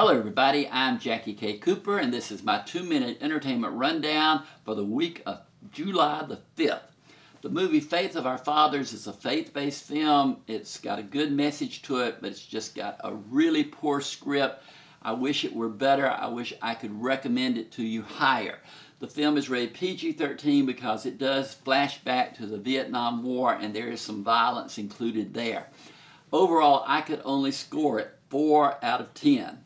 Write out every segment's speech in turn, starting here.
Hello, everybody. I'm Jackie K. Cooper, and this is my two minute entertainment rundown for the week of July the 5th. The movie Faith of Our Fathers is a faith based film. It's got a good message to it, but it's just got a really poor script. I wish it were better. I wish I could recommend it to you higher. The film is rated PG 13 because it does flash back to the Vietnam War and there is some violence included there. Overall, I could only score it 4 out of 10.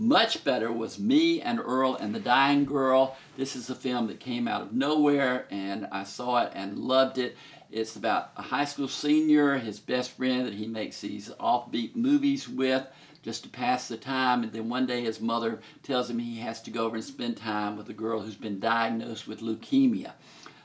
Much better was Me and Earl and the Dying Girl. This is a film that came out of nowhere and I saw it and loved it. It's about a high school senior, his best friend that he makes these offbeat movies with just to pass the time. And then one day his mother tells him he has to go over and spend time with a girl who's been diagnosed with leukemia.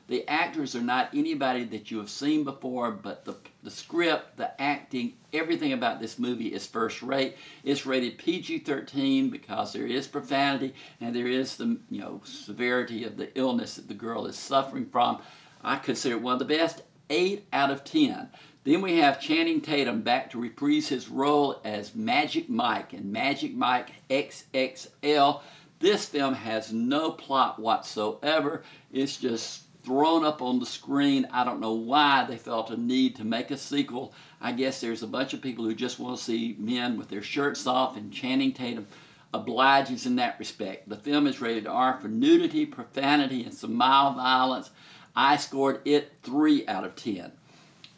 The actors are not anybody that you have seen before, but the, the script, the acting, everything about this movie is first rate. It's rated PG-13 because there is profanity and there is the you know severity of the illness that the girl is suffering from. I consider it one of the best, 8 out of 10. Then we have Channing Tatum back to reprise his role as Magic Mike in Magic Mike XXL. This film has no plot whatsoever. It's just thrown up on the screen. I don't know why they felt a need to make a sequel. I guess there's a bunch of people who just want to see men with their shirts off, and Channing Tatum obliges in that respect. The film is rated R for nudity, profanity, and some mild violence. I scored it 3 out of 10.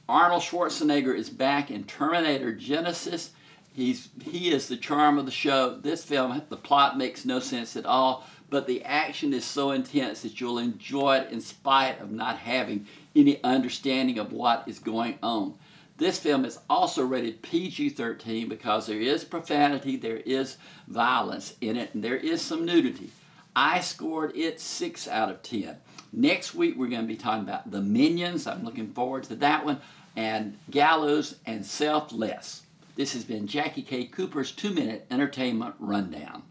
Arnold Schwarzenegger is back in Terminator Genisys. He's, he is the charm of the show. This film, the plot makes no sense at all but the action is so intense that you'll enjoy it in spite of not having any understanding of what is going on. This film is also rated PG-13 because there is profanity, there is violence in it, and there is some nudity. I scored it 6 out of 10. Next week we're going to be talking about The Minions. I'm looking forward to that one. And Gallows and Selfless. This has been Jackie K. Cooper's 2-Minute Entertainment Rundown.